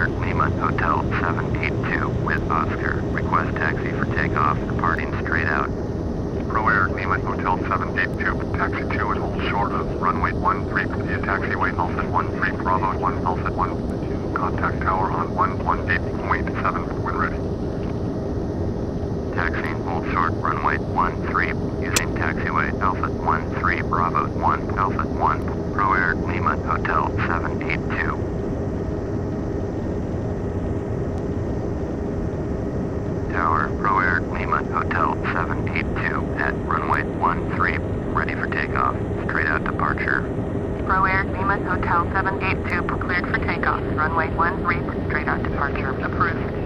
Center, Lima Hotel 782 with Oscar. Request taxi for takeoff, departing straight out. Pro Air Lima Hotel 782, taxi 2 is hold short of runway 13, the taxiway Alpha 13 Bravo 1 Alpha 1, contact tower on 118.7 when ready. Taxiing hold short runway 13, using taxiway Alpha 13 Bravo 1 Alpha 1, Pro Air Lima Hotel 7 Hotel 782 at runway 13 ready for takeoff. Straight out departure. Pro Air Lima Hotel 782 cleared for takeoff. Runway 13 straight out departure. Approved.